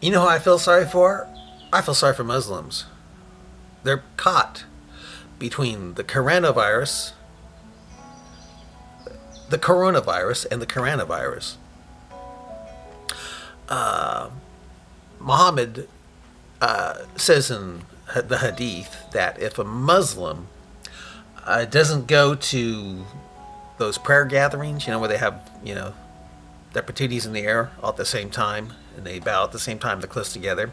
You know who I feel sorry for? I feel sorry for Muslims. They're caught between the coronavirus, the coronavirus, and the Quranovirus. Uh, Muhammad uh, says in the Hadith that if a Muslim uh, doesn't go to those prayer gatherings, you know, where they have, you know, their patooties in the air all at the same time, they bow at the same time, they're close together.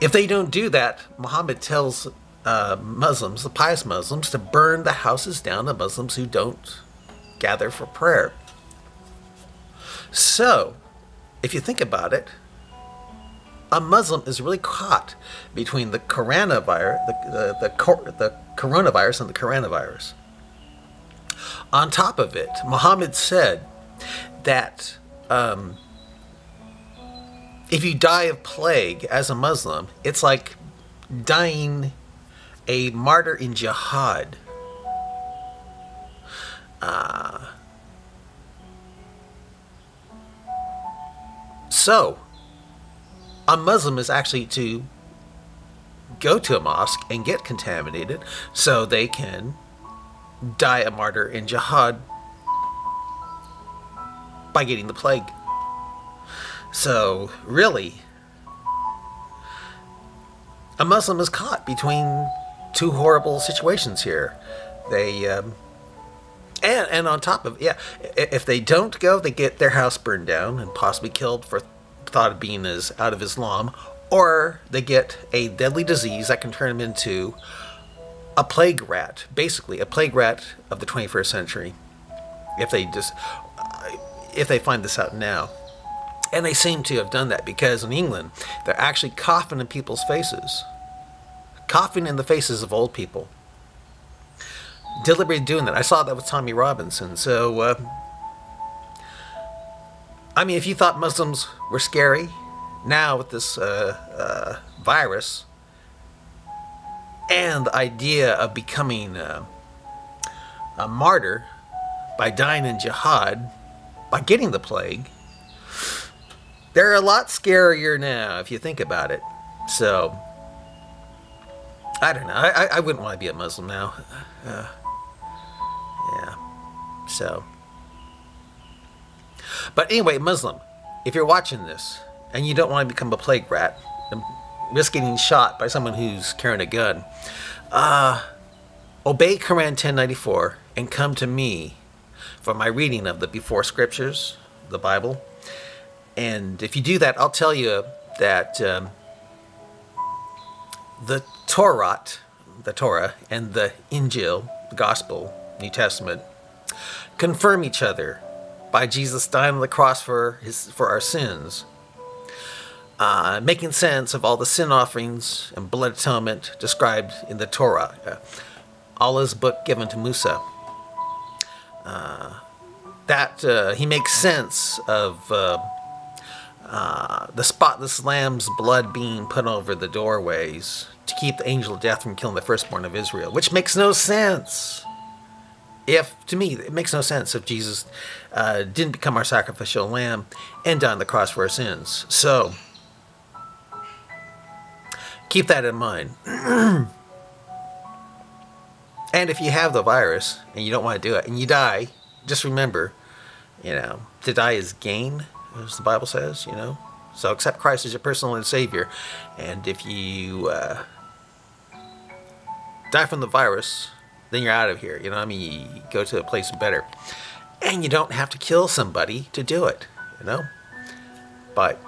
If they don't do that, Muhammad tells uh, Muslims, the pious Muslims, to burn the houses down of Muslims who don't gather for prayer. So, if you think about it, a Muslim is really caught between the coronavirus, the, the, the, the coronavirus and the Quranovirus. On top of it, Muhammad said that um, if you die of plague as a Muslim, it's like dying a martyr in jihad. Uh, so, a Muslim is actually to go to a mosque and get contaminated so they can die a martyr in jihad by getting the plague. So, really, a Muslim is caught between two horrible situations here. They, um, and, and on top of, yeah, if they don't go, they get their house burned down and possibly killed for thought of being as out of Islam, or they get a deadly disease that can turn them into a plague rat, basically a plague rat of the 21st century. If they just, if they find this out now, and they seem to have done that because in England they're actually coughing in people's faces, coughing in the faces of old people. Deliberately doing that. I saw that with Tommy Robinson. So. Uh, I mean, if you thought Muslims were scary, now with this uh, uh, virus and the idea of becoming uh, a martyr by dying in jihad, by getting the plague, they're a lot scarier now if you think about it. So, I don't know. I, I wouldn't want to be a Muslim now. Uh, yeah. So. But anyway, Muslim, if you're watching this and you don't want to become a plague rat and risk getting shot by someone who's carrying a gun, uh, obey Quran 1094 and come to me for my reading of the before scriptures, the Bible. And if you do that, I'll tell you that um, the Torah, the Torah, and the Injil, the Gospel, New Testament, confirm each other by Jesus dying on the cross for his for our sins, uh, making sense of all the sin offerings and blood atonement described in the Torah, uh, Allah's book given to Musa. Uh, that uh, he makes sense of uh, the spotless lamb's blood being put over the doorways to keep the angel of death from killing the firstborn of Israel, which makes no sense. If to me it makes no sense if jesus uh, didn't become our sacrificial lamb and die on the cross for our sins. So keep that in mind. And if you have the virus and you don't want to do it and you die just remember you know to die is gain as the bible says you know so accept christ as your personal savior and if you uh, die from the virus then you're out of here. You know, I mean, you go to a place better. And you don't have to kill somebody to do it, you know? But